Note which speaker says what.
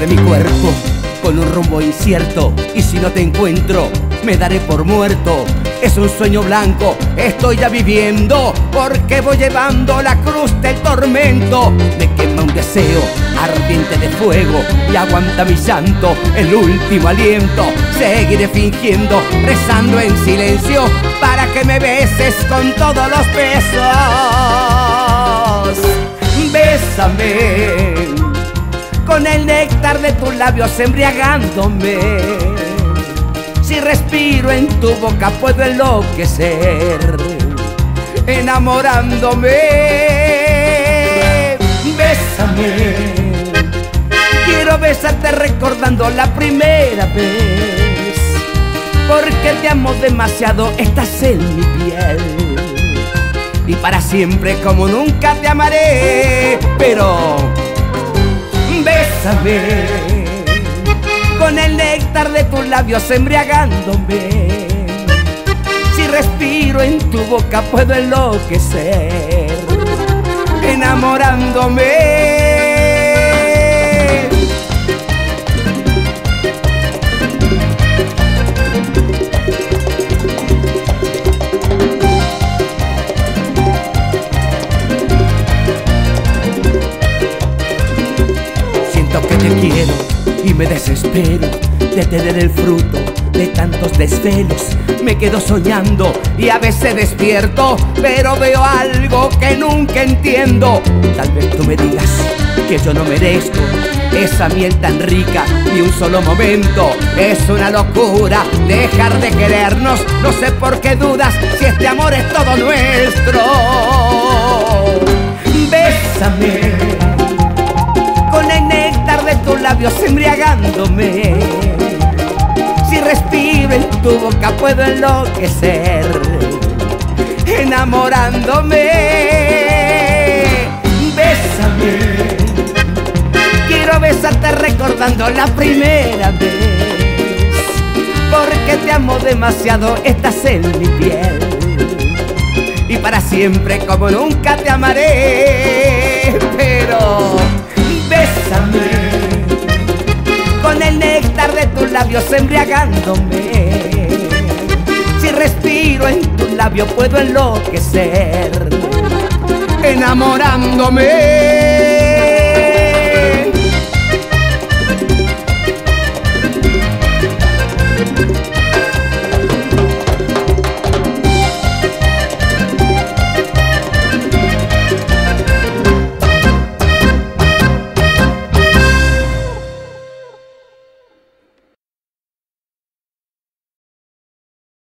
Speaker 1: De mi cuerpo con un rumbo incierto y si no te encuentro me daré por muerto. Es un sueño blanco, estoy ya viviendo porque voy llevando la cruz del tormento. Me quema un deseo ardiente de fuego y aguanta mi santo el último aliento. Seguiré fingiendo, rezando en silencio para que me beses con todos los besos. Bésame con el de tus labios embriagándome. Si respiro en tu boca puedo enloquecer, enamorándome. Bésame, quiero besarte recordando la primera vez, porque te amo demasiado, estás en mi piel. Y para siempre como nunca te amaré, pero bésame con el néctar de tus labios embriagándome. Si respiro en tu boca puedo enloquecer, enamorándome. Te quiero y me desespero de tener el fruto de tantos desvelos. Me quedo soñando y a veces despierto, pero veo algo que nunca entiendo. Tal vez tú me digas que yo no merezco esa miel tan rica ni un solo momento. Es una locura dejar de querernos. No sé por qué dudas si este amor es todo nuestro. Bésame Si respiro en tu boca puedo enloquecer, enamorándome. Bésame, quiero besarte recordando la primera vez, porque te amo demasiado, estás en mi piel. Y para siempre como nunca te amaré, pero labios embriagándome. Si respiro en tus labios puedo enloquecer, enamorándome.